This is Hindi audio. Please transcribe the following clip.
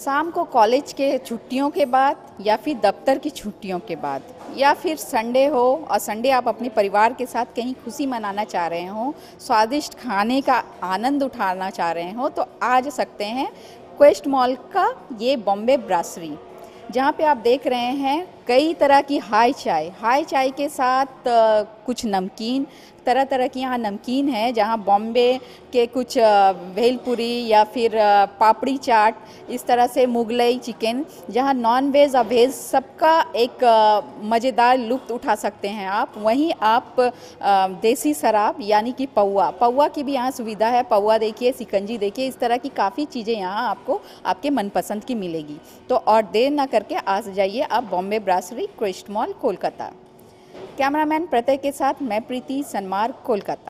शाम को कॉलेज के छुट्टियों के बाद या फिर दफ्तर की छुट्टियों के बाद, या फिर संडे हो और संडे आप अपने परिवार के साथ कहीं खुशी मनाना चाह रहे हो, स्वादिष्ट खाने का आनंद उठाना चाह रहे हो तो आ जा सकते हैं क्वेस्ट मॉल का ये बॉम्बे ब्रासरी, जहाँ पे आप देख रहे हैं कई तरह की हाई चाय। हाई चाय के साथ कुछ नमकीन तरह तरह की यहाँ नमकीन है, जहाँ बॉम्बे के कुछ भेलपुरी या फिर पापड़ी चाट, इस तरह से मुगलई चिकन, जहाँ नॉन वेज और वेज सबका एक मज़ेदार लुत्फ उठा सकते हैं आप। वहीं आप देसी शराब, यानी कि पौवा। पौवा की भी यहाँ सुविधा है। पौवा देखिए, सिकंजी देखिए, इस तरह की काफ़ी चीज़ें यहाँ आपको आपके मनपसंद की मिलेगी। तो और देर ना करके आ जाइए, आप Bombay brasserie Quest mall Kolkata. Cameraman Pratyay के साथ मैं प्रीति सनमार कोलकाता।